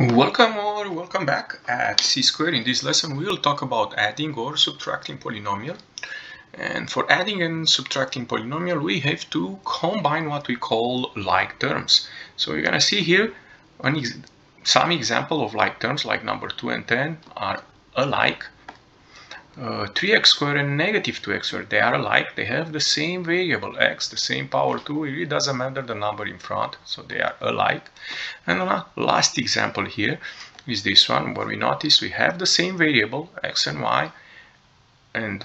Welcome or welcome back at C squared. In this lesson we will talk about adding or subtracting polynomial. And for adding and subtracting polynomial we have to combine what we call like terms. So you're gonna see here ex some example of like terms like number 2 and 10 are alike uh, 3x squared and negative 2x squared, they are alike. They have the same variable x, the same power 2. It really doesn't matter the number in front, so they are alike. And the last example here is this one, where we notice we have the same variable x and y, and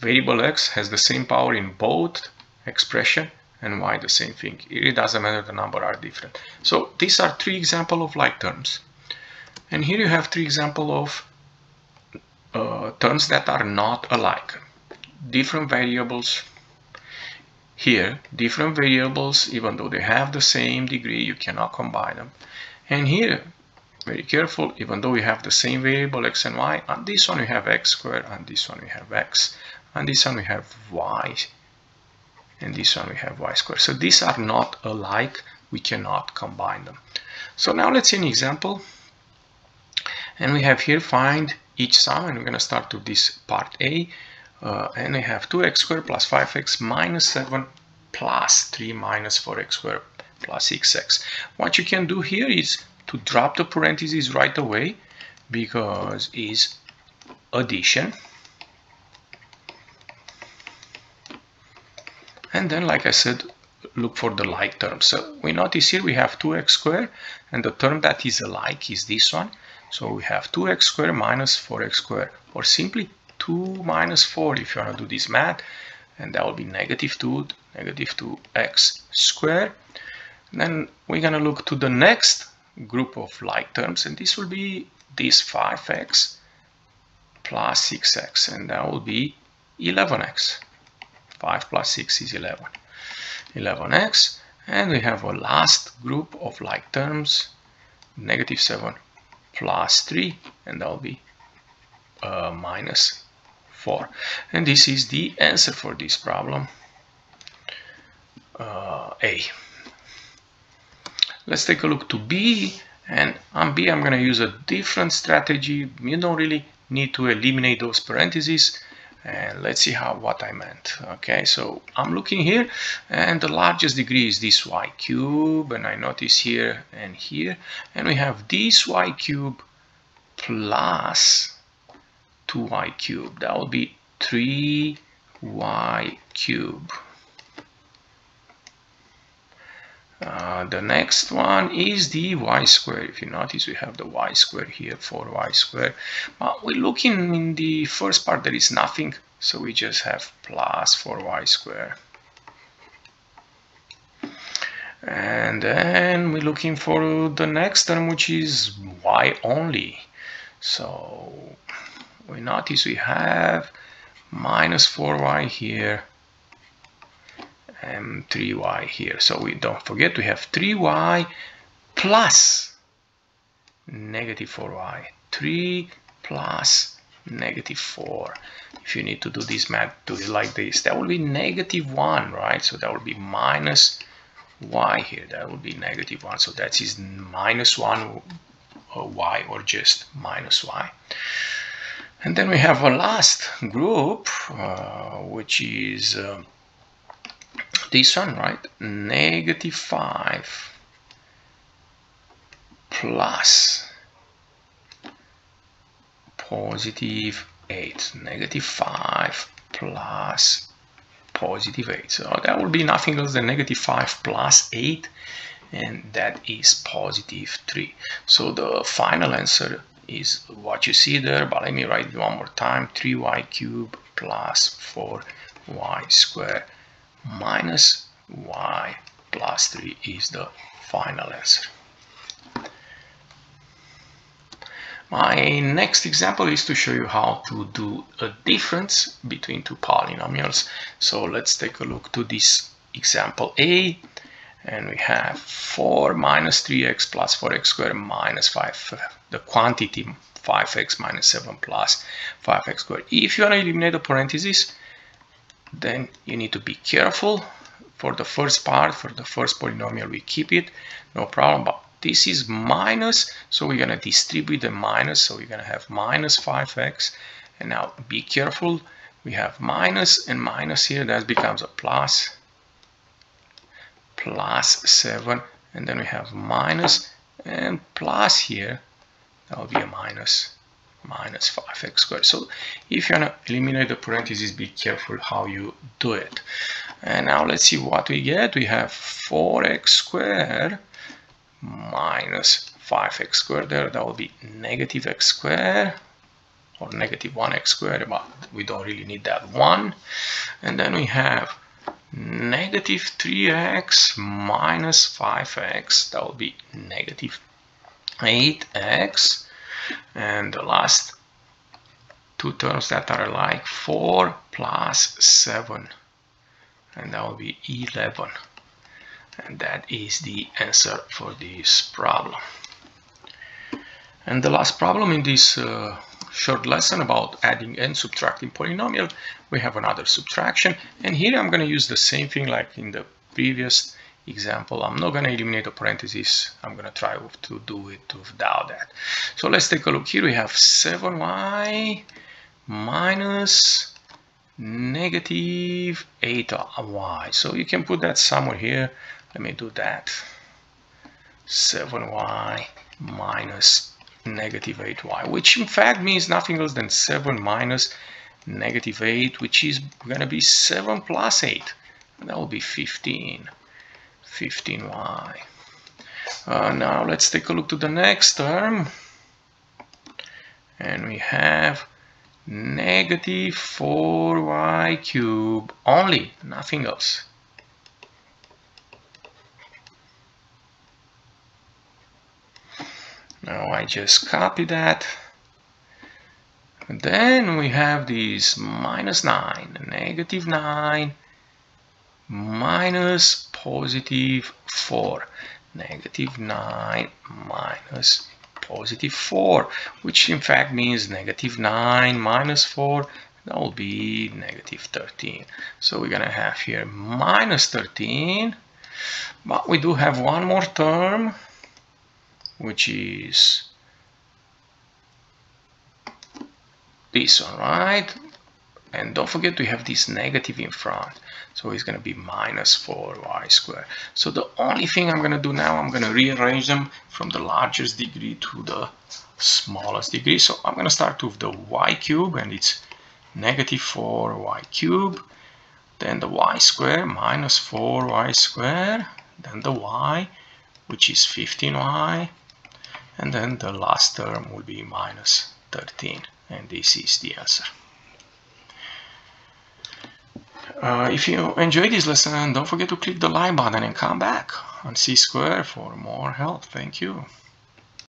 variable x has the same power in both expression and y the same thing. It really doesn't matter the number are different. So these are three examples of like terms. And here you have three examples of uh, terms that are not alike. Different variables here, different variables, even though they have the same degree, you cannot combine them. And here, very careful, even though we have the same variable x and y, on this one we have x squared, on this one we have x, on this one we have y, and this one we have y squared. So these are not alike, we cannot combine them. So now let's see an example. And we have here find each sum and we're going to start with this part A uh, and we have 2x squared plus 5x minus 7 plus 3 minus 4x squared plus 6x. What you can do here is to drop the parentheses right away because is addition and then like I said look for the like term. So we notice here we have 2x squared and the term that is alike is this one so we have 2x squared minus 4x squared, or simply 2 minus 4 if you want to do this math, and that will be negative 2, negative 2x squared. And then we're going to look to the next group of like terms, and this will be this 5x plus 6x, and that will be 11x. 5 plus 6 is 11. 11x, and we have a last group of like terms, negative 7 plus 3 and that will be uh, minus 4 and this is the answer for this problem uh, A. Let's take a look to B and on B I'm gonna use a different strategy. You don't really need to eliminate those parentheses and let's see how what I meant. Okay so I'm looking here and the largest degree is this y cube and I notice here and here. And we have this y cube plus 2y cube. That will be 3y cube Uh, the next one is the y square. If you notice, we have the y square here, 4y square. But we're looking in the first part, there is nothing, so we just have plus 4y square. And then we're looking for the next term, which is y only. So we notice we have minus 4y here and 3y here. So we don't forget we have 3y plus negative 4y. 3 plus negative 4. If you need to do this math, do it like this. That will be negative 1, right? So that will be minus y here. That will be negative 1. So that is minus 1 or y or just minus y. And then we have a last group, uh, which is uh, this one, right? Negative 5 plus positive 8. Negative 5 plus positive 8. So that will be nothing else than negative 5 plus 8 and that is positive 3. So the final answer is what you see there, but let me write it one more time. 3y cubed plus 4y squared minus y plus 3 is the final answer. My next example is to show you how to do a difference between two polynomials. So let's take a look to this example A and we have 4 minus 3x plus 4x squared minus 5 the quantity 5x minus 7 plus 5x squared if you want to eliminate the parentheses then you need to be careful for the first part for the first polynomial we keep it no problem but this is minus, so we're going to distribute the minus, so we're going to have minus 5x. And now be careful, we have minus and minus here, that becomes a plus, plus 7, and then we have minus and plus here, that will be a minus, minus 5x squared. So if you want to eliminate the parentheses, be careful how you do it. And now let's see what we get. We have 4x squared minus 5x squared there. That will be negative x squared or negative 1x squared, but we don't really need that one. And then we have negative 3x minus 5x. That will be negative 8x. And the last two terms that are like 4 plus 7 and that will be 11 and that is the answer for this problem. And the last problem in this uh, short lesson about adding and subtracting polynomial we have another subtraction. And here I'm going to use the same thing like in the previous example I'm not going to eliminate the parentheses I'm going to try to do it without that so let's take a look here we have 7y minus negative 8y. So you can put that somewhere here. Let me do that. 7y minus negative 8y, which in fact means nothing else than 7 minus negative 8, which is going to be 7 plus 8. That will be 15. 15y. Uh, now let's take a look to the next term. And we have negative 4y cube only, nothing else. Now I just copy that. And then we have this minus 9, negative 9, minus positive 4. Negative 9 minus positive 4, which in fact means negative 9 minus 4, that will be negative 13. So we're to have here minus 13, but we do have one more term, which is this one, right? And don't forget we have this negative in front. So it's going to be minus 4y squared. So the only thing I'm going to do now, I'm going to rearrange them from the largest degree to the smallest degree. So I'm going to start with the y cube and it's negative 4y cube. Then the y squared minus 4y squared. Then the y, which is 15y. And then the last term will be minus 13. And this is the answer. Uh, if you enjoyed this lesson, don't forget to click the like button and come back on C Square for more help. Thank you.